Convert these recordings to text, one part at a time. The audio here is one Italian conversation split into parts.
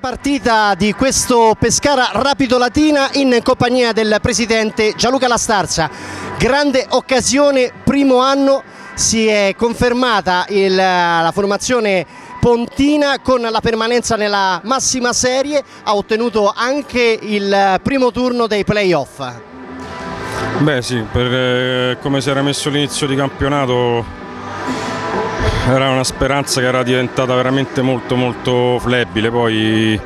partita di questo Pescara Rapido Latina in compagnia del presidente Gianluca Lastarza. Grande occasione, primo anno, si è confermata il, la formazione pontina con la permanenza nella massima serie, ha ottenuto anche il primo turno dei playoff. Beh sì, per eh, come si era messo l'inizio di campionato era una speranza che era diventata veramente molto molto flebile, poi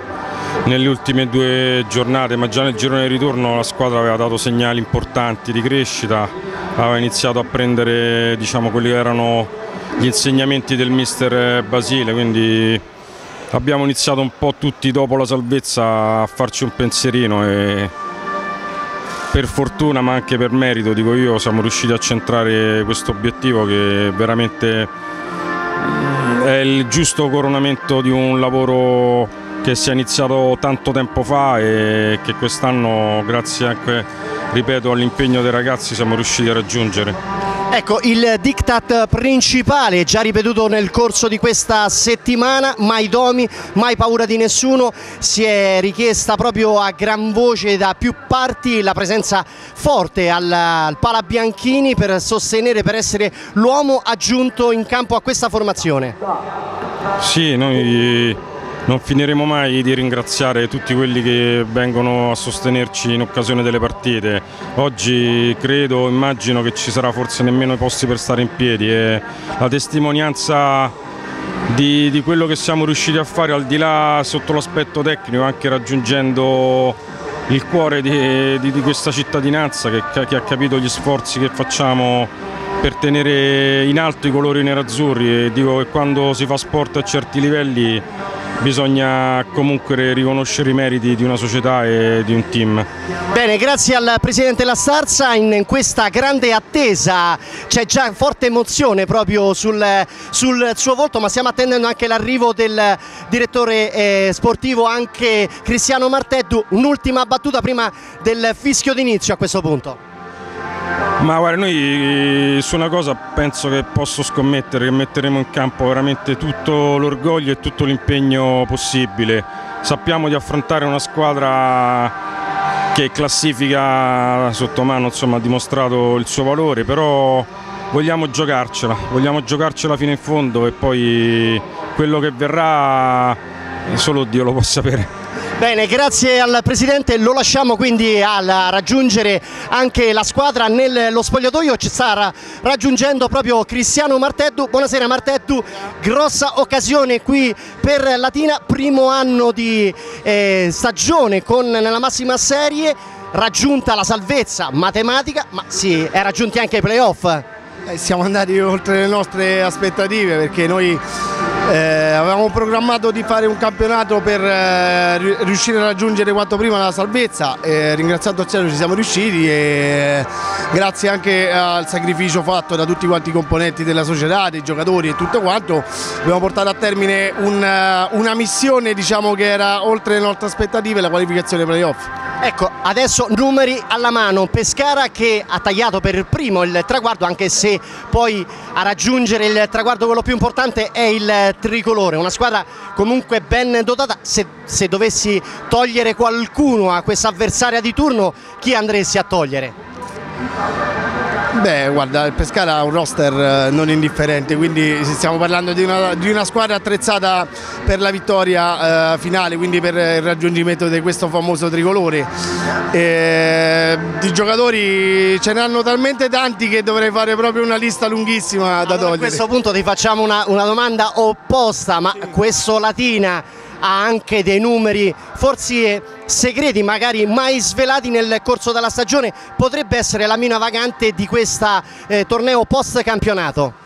nelle ultime due giornate, ma già nel girone di ritorno la squadra aveva dato segnali importanti di crescita, aveva iniziato a prendere diciamo, quelli che erano gli insegnamenti del mister Basile, quindi abbiamo iniziato un po' tutti dopo la salvezza a farci un pensierino e per fortuna ma anche per merito, dico io, siamo riusciti a centrare questo obiettivo che veramente il giusto coronamento di un lavoro che si è iniziato tanto tempo fa e che quest'anno grazie anche ripeto all'impegno dei ragazzi siamo riusciti a raggiungere. Ecco, il diktat principale, già ripetuto nel corso di questa settimana, mai domi, mai paura di nessuno, si è richiesta proprio a gran voce da più parti la presenza forte al, al Palabianchini per sostenere, per essere l'uomo aggiunto in campo a questa formazione. Sì, noi non finiremo mai di ringraziare tutti quelli che vengono a sostenerci in occasione delle partite. Oggi credo, immagino che ci sarà forse nemmeno i posti per stare in piedi e la testimonianza di, di quello che siamo riusciti a fare al di là sotto l'aspetto tecnico, anche raggiungendo il cuore di, di, di questa cittadinanza che, che ha capito gli sforzi che facciamo per tenere in alto i colori nerazzurri e dico che quando si fa sport a certi livelli bisogna comunque riconoscere i meriti di una società e di un team. Bene, grazie al Presidente La Starza, in questa grande attesa c'è già forte emozione proprio sul, sul, suo volto, ma stiamo attendendo anche l'arrivo del direttore eh, sportivo, anche Cristiano Marteddu. Un'ultima battuta prima del fischio d'inizio a questo punto. Ma guarda, noi su una cosa penso che posso scommettere che metteremo in campo veramente tutto l'orgoglio e tutto l'impegno possibile. Sappiamo di affrontare una squadra che classifica sotto mano insomma, ha dimostrato il suo valore, però vogliamo giocarcela, vogliamo giocarcela fino in fondo e poi quello che verrà solo Dio lo può sapere. Bene, grazie al Presidente, lo lasciamo quindi a raggiungere anche la squadra nello spogliatoio, ci sta raggiungendo proprio Cristiano Marteddu, buonasera Marteddu, grossa occasione qui per Latina, primo anno di eh, stagione con, nella massima serie, raggiunta la salvezza matematica, ma si è raggiunti anche i playoff. Eh, siamo andati oltre le nostre aspettative perché noi eh, avevamo programmato di fare un campionato per eh, riuscire a raggiungere quanto prima la salvezza, eh, ringraziando il cielo ci siamo riusciti e grazie anche al sacrificio fatto da tutti quanti i componenti della società, dei giocatori e tutto quanto, abbiamo portato a termine un, una missione diciamo, che era oltre le nostre aspettative, la qualificazione playoff. Ecco, adesso numeri alla mano, Pescara che ha tagliato per primo il traguardo anche se poi a raggiungere il traguardo quello più importante è il tricolore, una squadra comunque ben dotata, se, se dovessi togliere qualcuno a questa avversaria di turno chi andresti a togliere? Beh, guarda, il Pescara ha un roster eh, non indifferente, quindi stiamo parlando di una, di una squadra attrezzata per la vittoria eh, finale, quindi per il raggiungimento di questo famoso tricolore. E, di giocatori ce ne hanno talmente tanti che dovrei fare proprio una lista lunghissima da allora, togliere. A questo punto ti facciamo una, una domanda opposta, ma sì. questo Latina ha anche dei numeri forse segreti magari mai svelati nel corso della stagione. Potrebbe essere la mina vagante di questo eh, torneo post campionato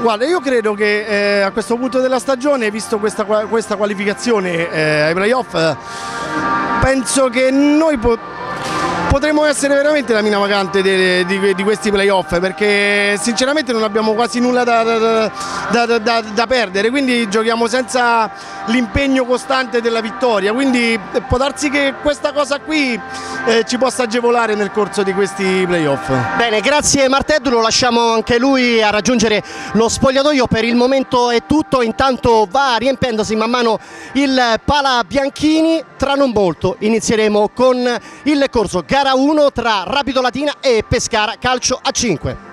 Guarda, io credo che eh, a questo punto della stagione, visto questa, questa qualificazione eh, ai playoff, penso che noi potremmo essere veramente la mina vacante di, di, di questi playoff perché sinceramente non abbiamo quasi nulla da, da, da, da perdere, quindi giochiamo senza l'impegno costante della vittoria, quindi può darsi che questa cosa qui eh, ci possa agevolare nel corso di questi playoff. Bene, grazie Marteddu, lo lasciamo anche lui a raggiungere lo spogliatoio, per il momento è tutto, intanto va riempendosi man mano il Pala Bianchini, tra non molto inizieremo con il corso gara 1 tra Rapido Latina e Pescara Calcio a 5.